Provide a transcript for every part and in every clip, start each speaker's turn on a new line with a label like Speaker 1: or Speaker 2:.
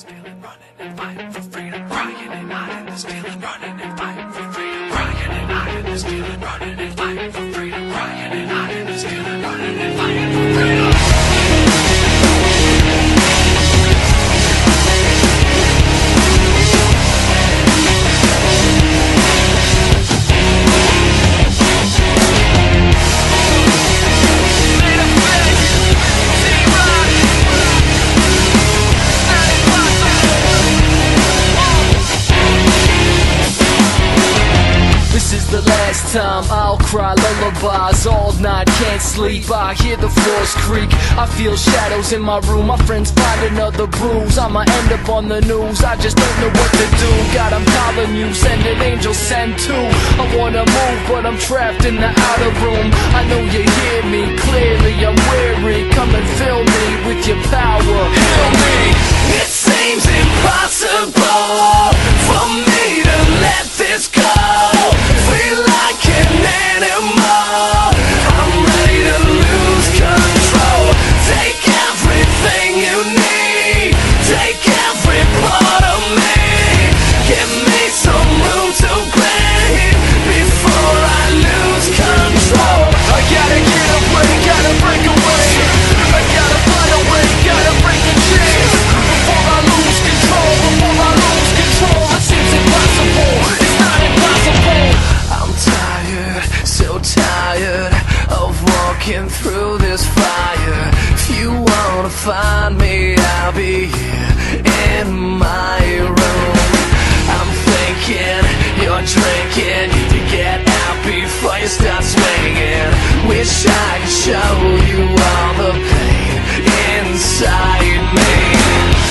Speaker 1: stealing, running and fighting for freedom, crying and hiding, stealing, running and fighting for freedom, crying and hiding, stealing, running and fighting for freedom, crying and hiding, stealing, running and fighting
Speaker 2: time I'll cry lullabies all night, can't sleep. I hear the floors creak. I feel shadows in my room. My friends find another bruise. I'ma end up on the news. I just don't know what to do. God, I'm calling you. Send an angel, send two. I wanna move, but I'm trapped in the outer room. I know you hear me clearly. I'm weary. Come and fill me with your power. Heal me.
Speaker 1: Tired of walking through this fire. If you wanna find me, I'll be here in my room. I'm thinking you're drinking. Need to get out before you start swinging. Wish I could show you all the pain inside me.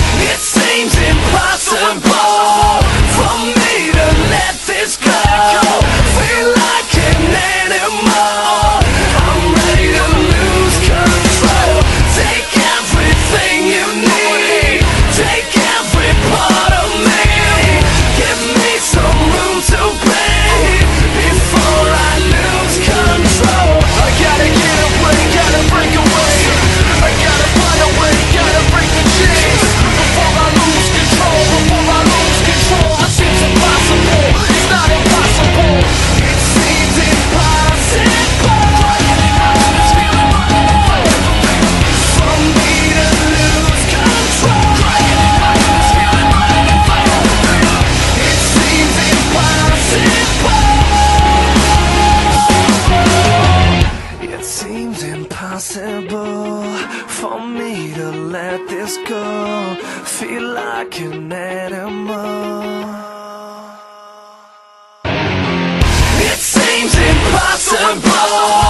Speaker 1: Impossible for me to let this go. Feel like an animal. It seems impossible